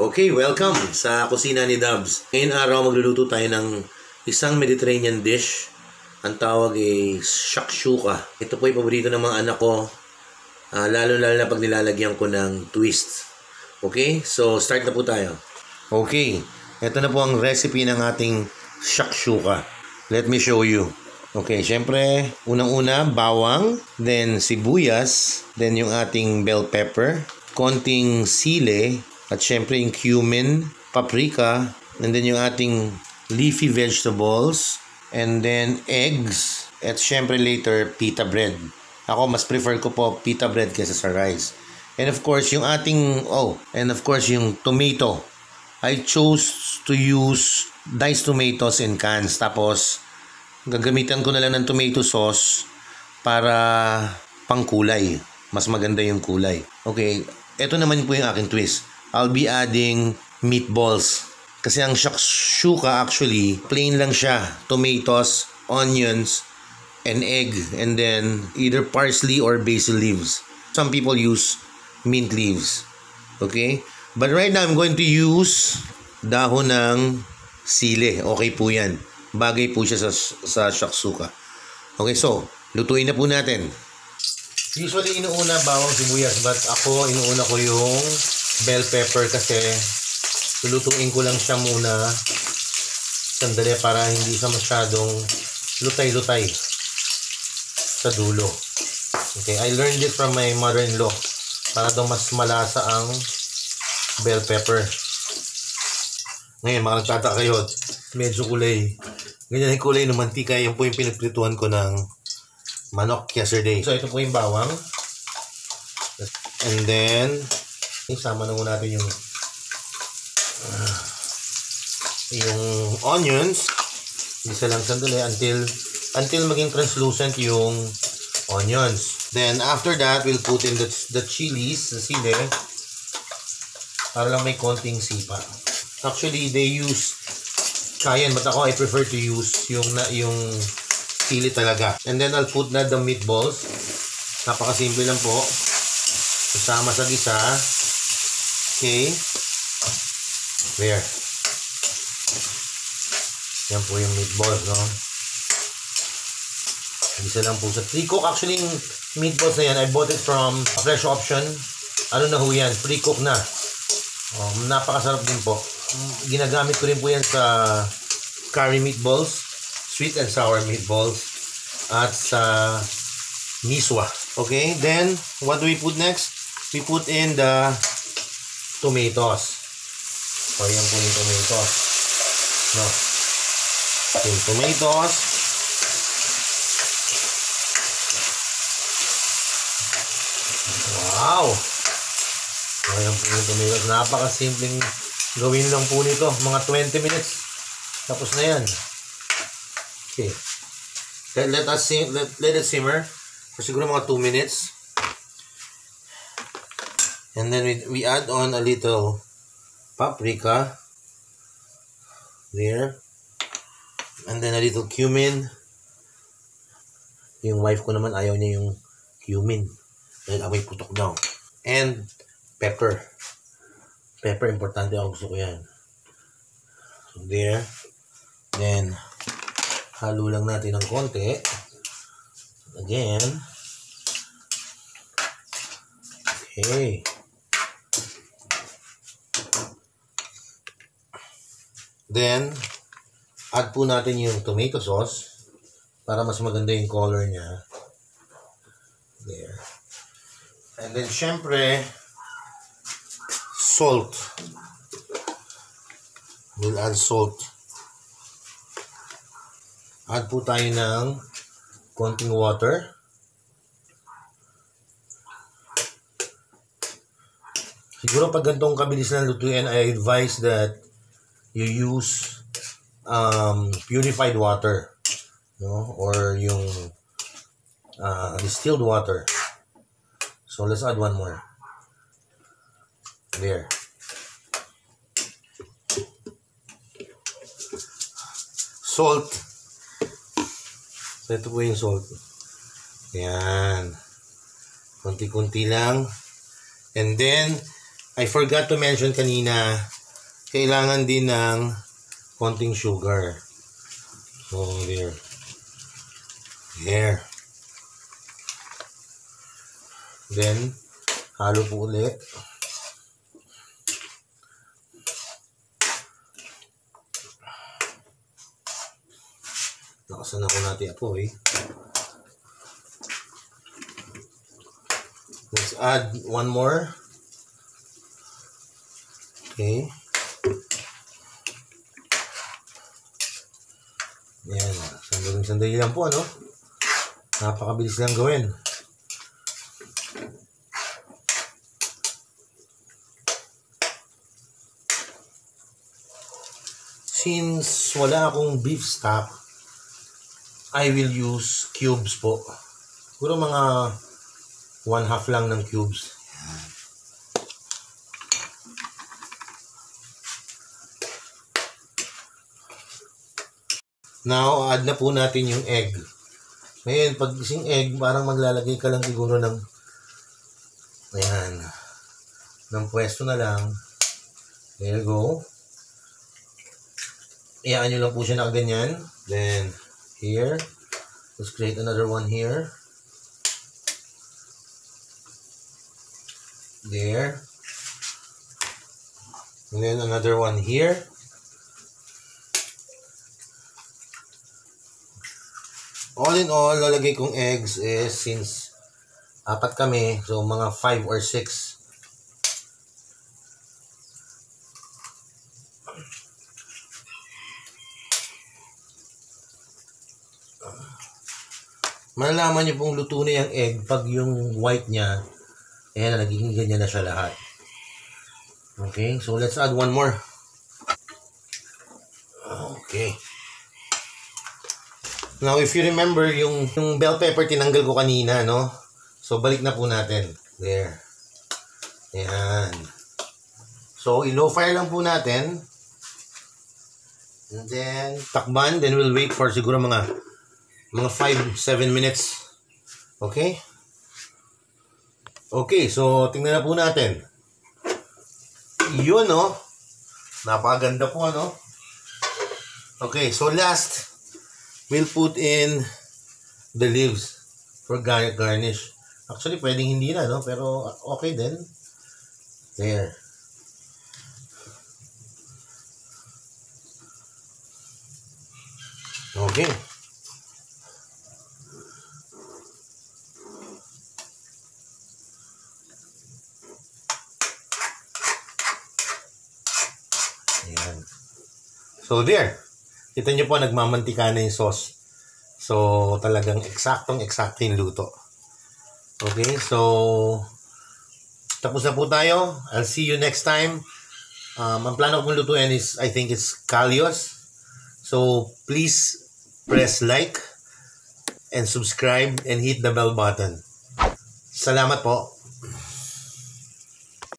Okay, welcome sa kusina ni Dubs. Ngayon araw magluluto tayo ng isang Mediterranean dish. Ang tawag ay shakshuka. Ito po ay paborito ng mga anak ko. Uh, lalo-lalo na pag nilalagyan ko ng twist. Okay, so start na po tayo. Okay, ito na po ang recipe ng ating shakshuka. Let me show you. Okay, syempre, unang-una, bawang, then sibuyas, then yung ating bell pepper, konting sile, at syempre yung cumin, paprika, and then yung ating leafy vegetables, and then eggs, at syempre later, pita bread. Ako, mas prefer ko po pita bread kaysa sa rice. And of course, yung ating, oh, and of course, yung tomato. I chose to use diced tomatoes in cans. Tapos, gagamitan ko na lang ng tomato sauce para pangkulay. Mas maganda yung kulay. Okay, ito naman po yung aking twist. I'll be adding meatballs. Kasi ang shakshuka actually, plain lang siya. Tomatoes, onions, and egg. And then either parsley or basil leaves. Some people use mint leaves. Okay? But right now, I'm going to use dahon ng sile. Okay po yan. Bagay po siya sa, sa shakshuka. Okay, so, lutuin na po natin. Usually, inuuna bawang sibuyas. But ako, inuuna ko yung bell pepper kasi lulutuin ko lang siya muna sandali para hindi siya masyadong lutay-lutay sa dulo. Okay, I learned it from my mother-in-law para daw mas malasa ang bell pepper. Ngayon, mga nagtataka kayo, medyo kulay. Ganyan yung kulay ng mantika. Yan po yung pinagprituhan ko ng manok yesterday. So, ito po yung bawang. And then, isama na muna natin yung uh, yung onions. Isa lang sandali until until maging translucent yung onions. Then, after that, we'll put in the, the chilies, the sili, para lang may konting sipa. Actually, they use cayenne, but ako I prefer to use yung na yung sili talaga. And then I'll put na the meatballs. Napakasimple lang po. Kasama sa gisa. Okay. There. Yan po yung meatballs, no? Isa lang po sa pre-cook. Actually, yung meatballs na yan, I bought it from Fresh Option. Ano na ho yan? Pre-cook na. Oh, napakasarap din po ginagamit ko rin po yan sa curry meatballs, sweet and sour meatballs, at sa miswa. Okay, then what do we put next? We put in the tomatoes. So, yan po yung tomatoes. No. Yung tomatoes. Wow! So, yan po yung tomatoes. Napakasimpleng Gawin lang po nito, mga 20 minutes. Tapos na yan. Okay. Let, let us sim let, let it simmer for siguro mga 2 minutes. And then we, we add on a little paprika. There. And then a little cumin. Yung wife ko naman ayaw niya yung cumin. Dahil amoy putok daw. And pepper. Pepper, importante ako. Gusto ko yan. So, there. Then, halo lang natin ng konti. Again. Okay. Then, add po natin yung tomato sauce para mas maganda yung color niya. There. And then, syempre, salt. We'll add salt. Add po tayo ng konting water. Siguro pag ganitong kabilis ng lutuin, I advise that you use um, purified water. No? Or yung uh, distilled water. So let's add one more. There. Salt. So, ito po yung salt. Ayan. Kunti-kunti lang. And then, I forgot to mention kanina, kailangan din ng konting sugar. So, there. There. Then, halo po ulit. Nakasan ako natin ako eh. Let's add one more. Okay. Yan. Sandaling sandali lang po, ano? Napakabilis lang gawin. Since wala akong beef stock, I will use cubes po. Siguro mga one half lang ng cubes. Now, add na po natin yung egg. Ngayon, pag ising egg, parang maglalagay ka lang siguro ng ayan, ng pwesto na lang. There you go. Iyaan nyo lang po siya na ganyan. Then, here. Let's create another one here. There. And then another one here. All in all, lalagay kong eggs is since apat kami, so mga 5 or 6. Malalaman niyo pong luto na yung egg pag yung white niya, ayan na, nagiging ganyan na siya lahat. Okay, so let's add one more. Okay. Now, if you remember, yung, yung bell pepper tinanggal ko kanina, no? So, balik na po natin. There. Ayan. So, i-low fire lang po natin. And then, takban. Then, we'll wait for siguro mga mga 5-7 minutes. Okay? Okay, so, tingnan na po natin. Yun, no? Napakaganda po, ano? Okay, so last, we'll put in the leaves for gar garnish. Actually, pwedeng hindi na, no? Pero okay din. There. Okay. Ayan. So, there. Kita nyo po, nagmamantika na yung sauce. So, talagang eksaktong-eksakto yung luto. Okay, so, tapos na po tayo. I'll see you next time. Um, ang plano kong lutuin is, I think it's Kalios. So, please press like and subscribe and hit the bell button. Salamat po.